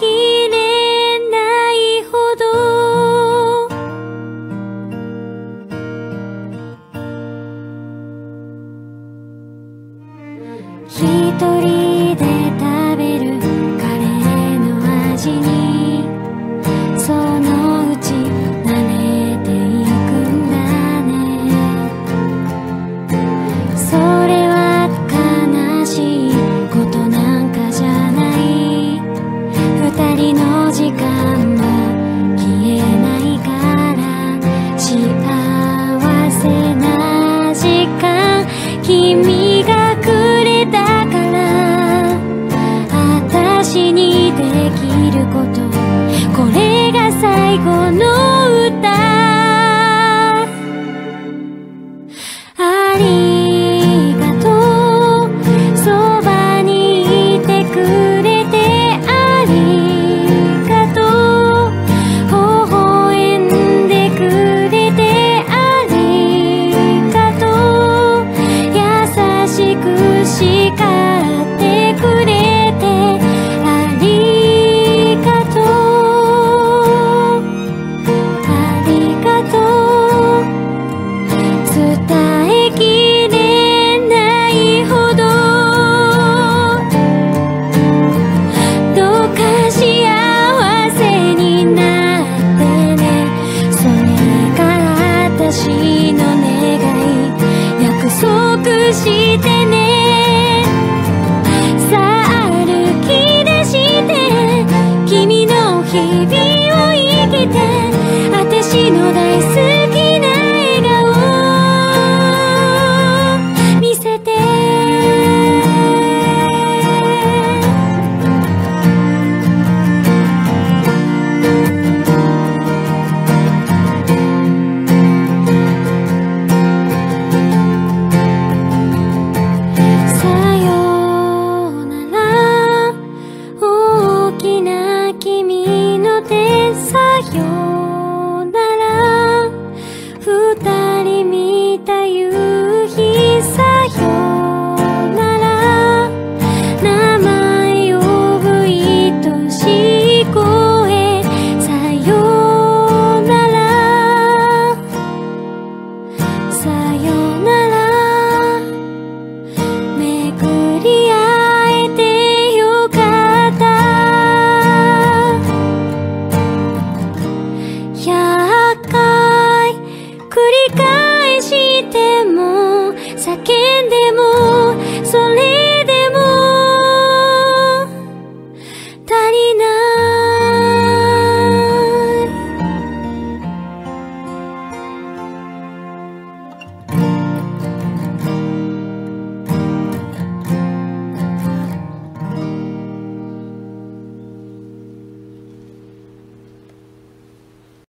きれないほど。一人してね